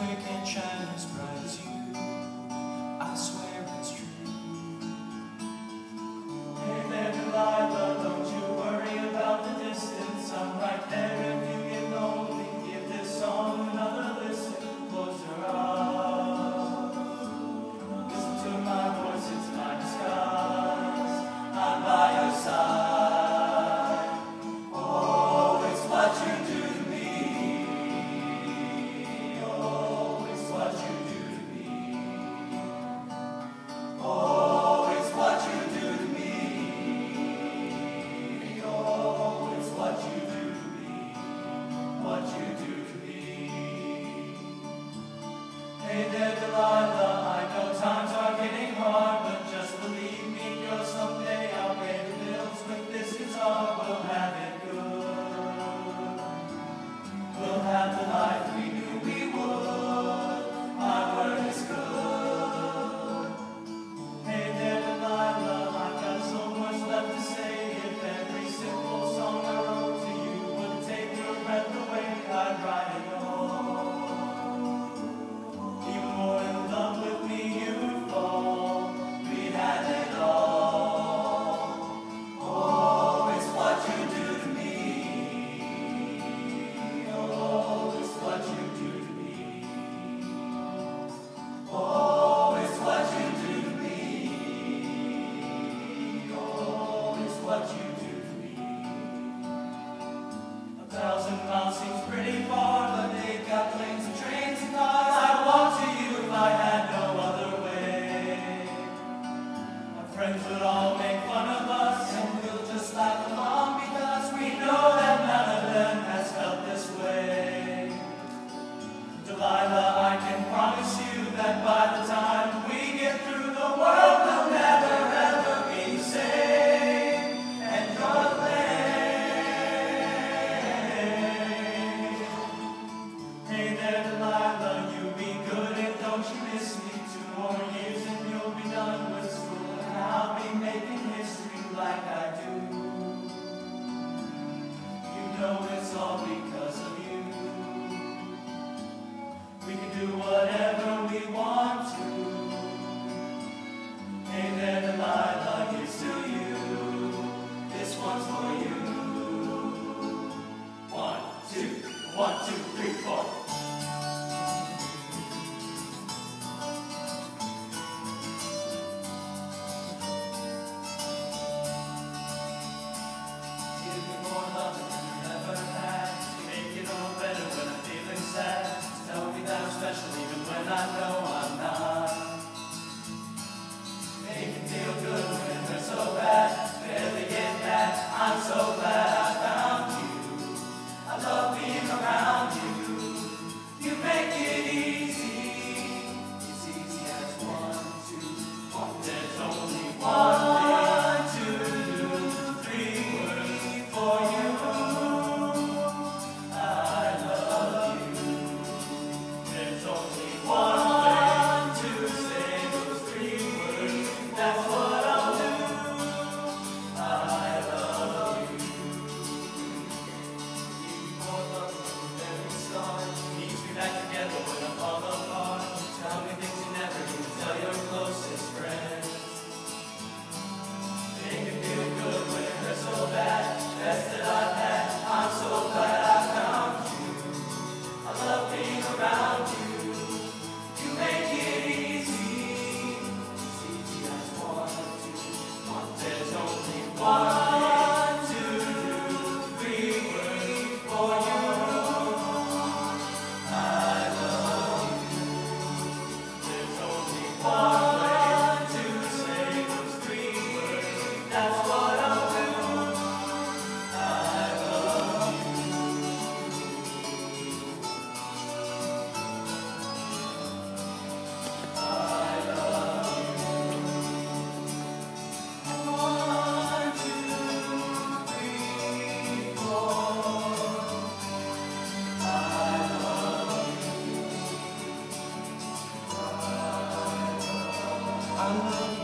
Making and pride. you Father. I love you.